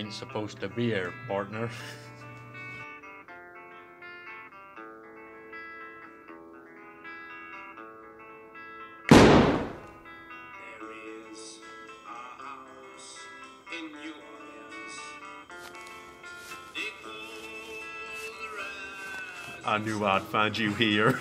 Ain't supposed to be here, partner. I knew I'd find you here.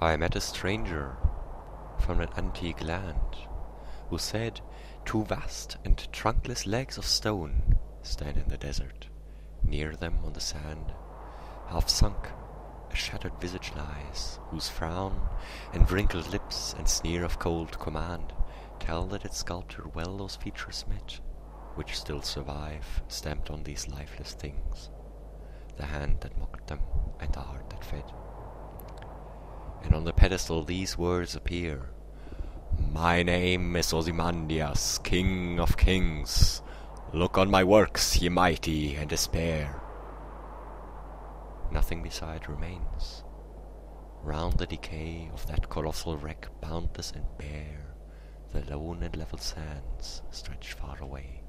I met a stranger from an antique land who said two vast and trunkless legs of stone stand in the desert. Near them on the sand, half sunk, a shattered visage lies, whose frown and wrinkled lips and sneer of cold command tell that its sculptor well those features met, which still survive, stamped on these lifeless things, the hand that mocked them and the heart that fed and on the pedestal these words appear My name is Ozymandias, King of Kings. Look on my works, ye mighty, and despair. Nothing beside remains. Round the decay of that colossal wreck, boundless and bare, the lone and level sands stretch far away.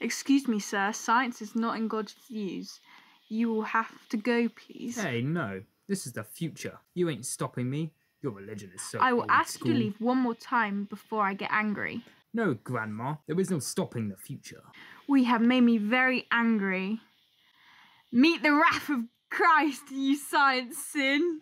Excuse me, sir. Science is not in God's views. You will have to go, please. Hey, no. This is the future. You ain't stopping me. Your religion is so I will ask school. you to leave one more time before I get angry. No, Grandma. There is no stopping the future. We have made me very angry. Meet the wrath of Christ, you science sin.